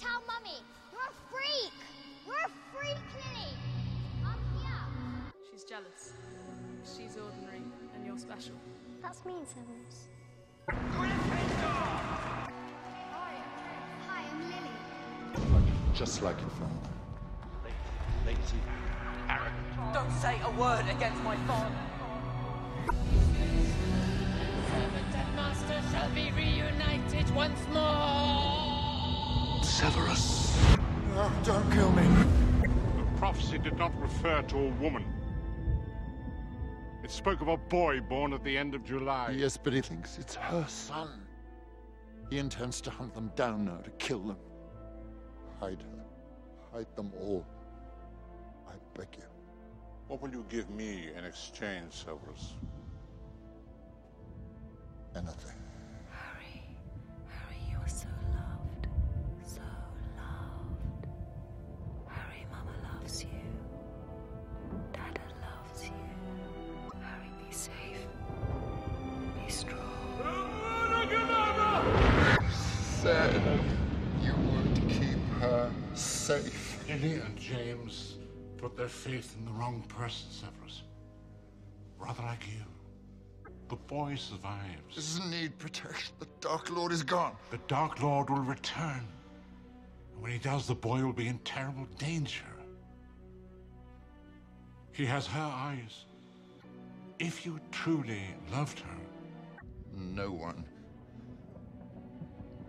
tell Mummy. You're a freak. You're a freak, Lily. I'm here. She's jealous. She's ordinary, and you're special. That's mean, Severus. Gryffindor! Hi, I'm Lily. Just like your father. Lazy, arrogant. Don't say a word against my father. Servant and master shall be reunited once more. Severus. No, don't kill me. The prophecy did not refer to a woman. It spoke of a boy born at the end of July. Yes, but he thinks it's her son. He intends to hunt them down now to kill them. Hide her. Hide them all. I beg you. What will you give me in exchange, Severus? Anything. Safe. Lily and James put their faith in the wrong person, Severus. Rather like you. The boy survives. Doesn't need protection. The Dark Lord is gone. The Dark Lord will return. And when he does, the boy will be in terrible danger. He has her eyes. If you truly loved her, No one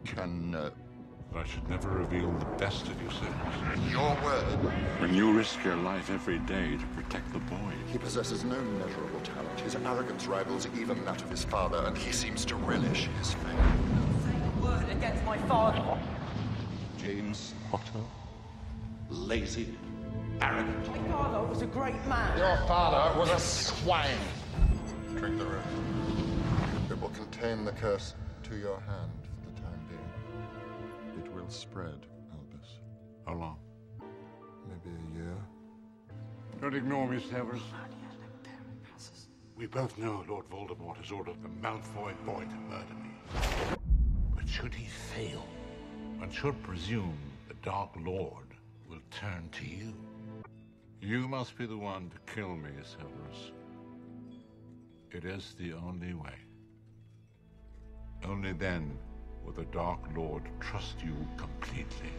can know. I should never reveal the best of you, Severus. Your word. When you risk your life every day to protect the boy. He possesses no measurable talent. His arrogance rivals even that of his father, and he seems to relish his fame. Don't say a word against my father. James Potter. Lazy, arrogant. My father was a great man. Your father was a swine. Drink the rest. It will contain the curse to your hand spread, Albus. How long? Maybe a year. Don't ignore me, Severus. We both know Lord Voldemort has ordered the Malfoy boy to murder me. But should he fail, one should presume the Dark Lord will turn to you. You must be the one to kill me, Severus. It is the only way. Only then will the Dark Lord trust you completely.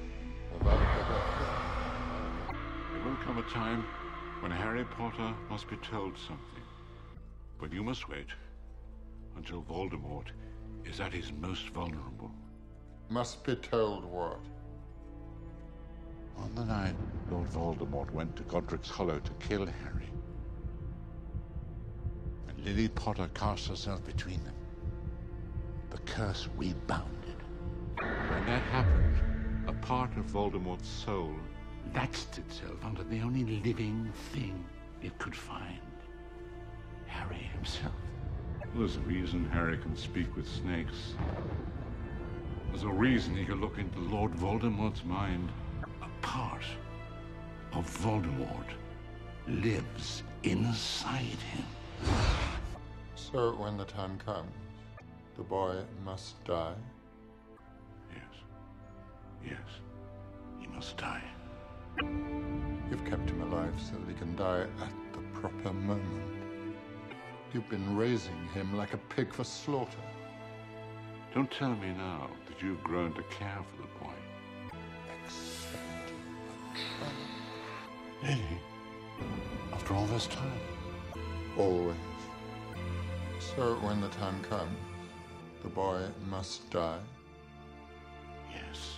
There will come a time when Harry Potter must be told something. But you must wait until Voldemort is at his most vulnerable. Must be told what? On the night Lord Voldemort went to Godric's Hollow to kill Harry, and Lily Potter cast herself between them, the curse rebounded. When that happened, a part of Voldemort's soul latched itself onto the only living thing it could find Harry himself. There's a reason Harry can speak with snakes. There's a reason he can look into Lord Voldemort's mind. A part of Voldemort lives inside him. So when the time comes, the boy must die. Yes. Yes. He must die. You've kept him alive so that he can die at the proper moment. You've been raising him like a pig for slaughter. Don't tell me now that you've grown to care for the boy. Except Lily, after all this time. always. So when the time comes, the boy must die. Yes.